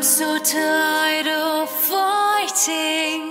I'm so tired of fighting.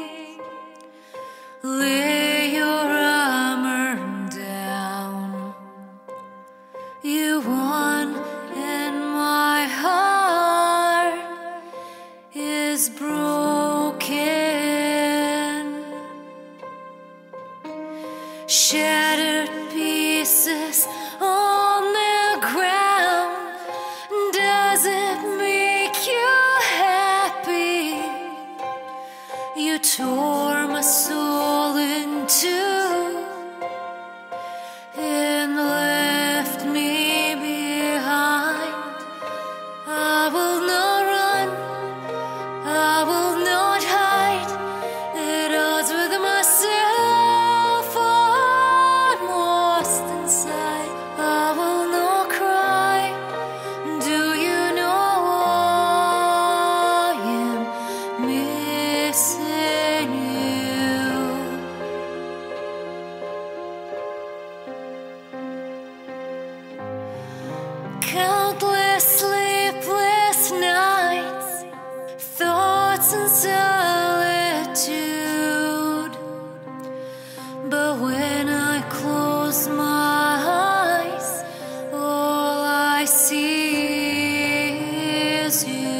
as you.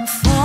I'm.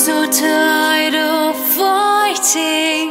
So tired of fighting.